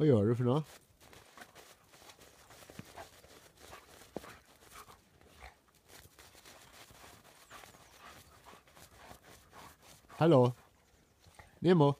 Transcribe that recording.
Hva gjør du for noe? Hallo? Nemo?